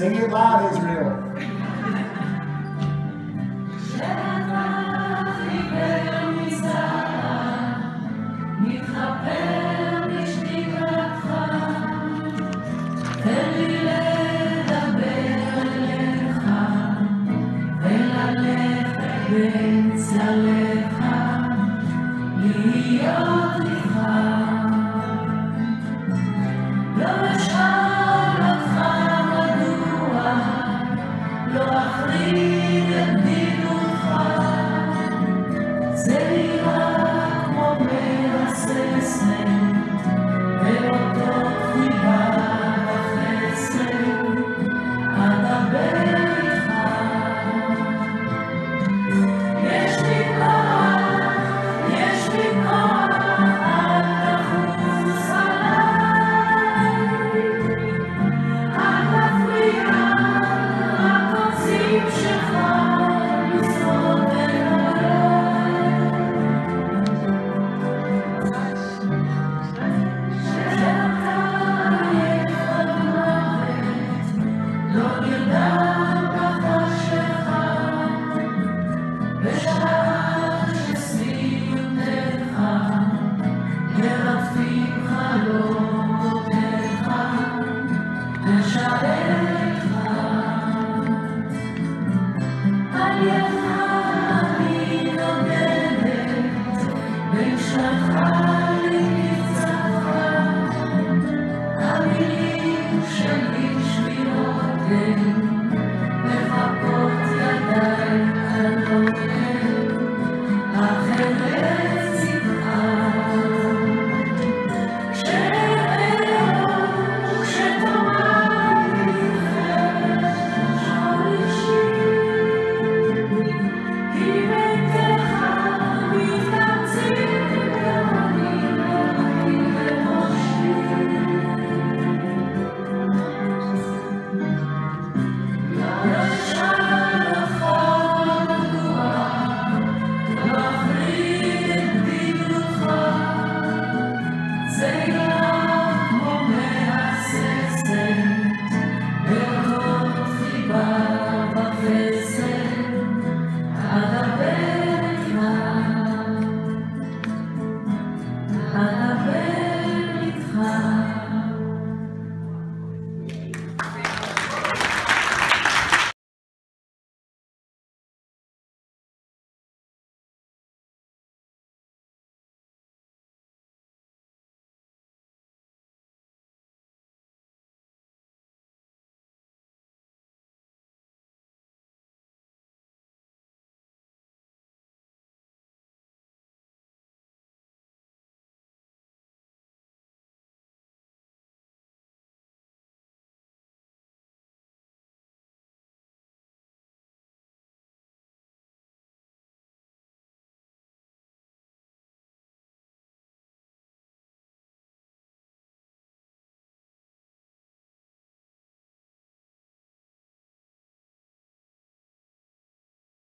Sing it loud, Israel. Krishna. אדבר איתך.